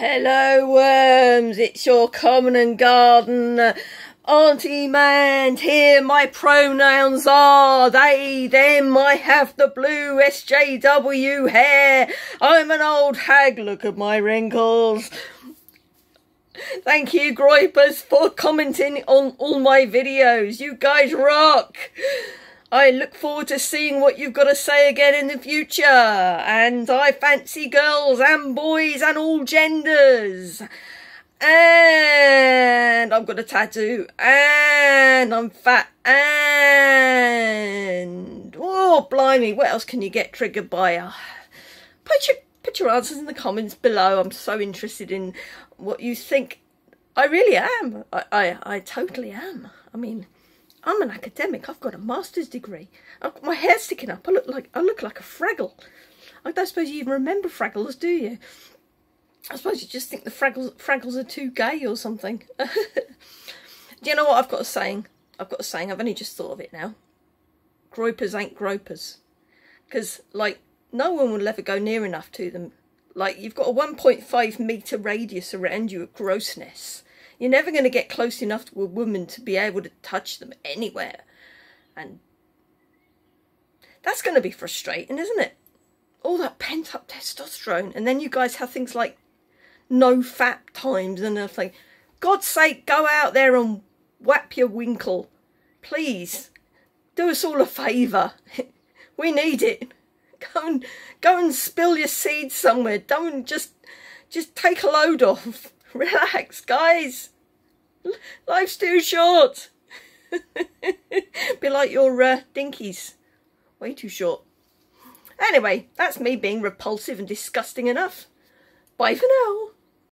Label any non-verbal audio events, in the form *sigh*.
Hello worms, it's your common and garden Auntie Man here. My pronouns are they, them. I have the blue SJW hair. I'm an old hag. Look at my wrinkles. Thank you, Groypers, for commenting on all my videos. You guys rock. I look forward to seeing what you've got to say again in the future. And I fancy girls and boys and all genders. And I've got a tattoo. And I'm fat. And oh, blimey, what else can you get triggered by? Put your put your answers in the comments below. I'm so interested in what you think. I really am. I I, I totally am. I mean. I'm an academic. I've got a master's degree. I've my hair's sticking up. I look like I look like a Fraggle. I don't suppose you even remember Fraggles, do you? I suppose you just think the Fraggles Fraggles are too gay or something. *laughs* do you know what I've got a saying? I've got a saying. I've only just thought of it now. Groypers ain't gropers, because like no one will ever go near enough to them. Like you've got a 1.5 meter radius around you of grossness you're never going to get close enough to a woman to be able to touch them anywhere. And that's going to be frustrating, isn't it? All that pent up testosterone. And then you guys have things like no fat times and everything. God's sake, go out there and whap your winkle. Please. Do us all a favour. *laughs* we need it. Go and go and spill your seeds somewhere. Don't just just take a load off. *laughs* Relax, guys. Life's too short. *laughs* Be like your uh, dinkies. Way too short. Anyway, that's me being repulsive and disgusting enough. Bye for now.